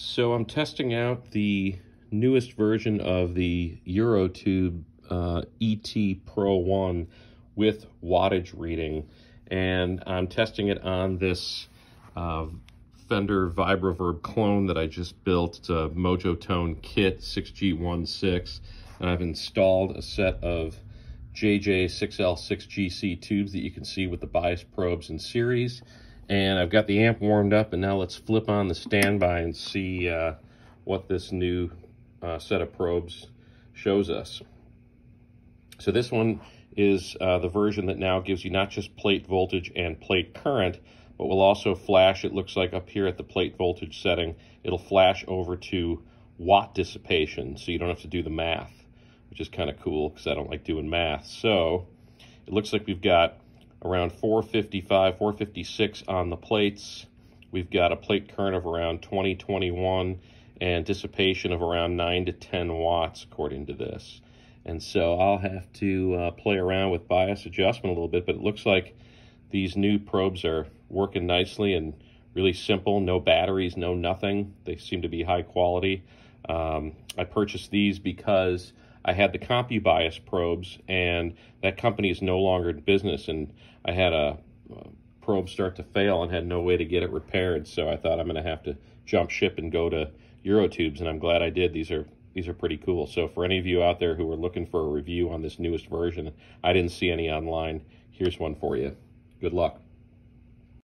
So I'm testing out the newest version of the Eurotube uh, ET Pro 1 with wattage reading. And I'm testing it on this uh, Fender Vibroverb clone that I just built. It's a Mojotone kit 6G16. And I've installed a set of JJ6L6GC tubes that you can see with the bias probes in series and I've got the amp warmed up and now let's flip on the standby and see uh, what this new uh, set of probes shows us. So this one is uh, the version that now gives you not just plate voltage and plate current, but will also flash, it looks like up here at the plate voltage setting, it'll flash over to watt dissipation, so you don't have to do the math, which is kind of cool because I don't like doing math. So it looks like we've got around 455, 456 on the plates. We've got a plate current of around 20, 21 and dissipation of around 9 to 10 watts according to this. And so I'll have to uh, play around with bias adjustment a little bit, but it looks like these new probes are working nicely and really simple, no batteries, no nothing. They seem to be high quality. Um, I purchased these because I had the CompuBias probes, and that company is no longer in business, and I had a, a probe start to fail and had no way to get it repaired, so I thought I'm going to have to jump ship and go to Eurotubes, and I'm glad I did. These are these are pretty cool. So for any of you out there who are looking for a review on this newest version, I didn't see any online. Here's one for you. Good luck.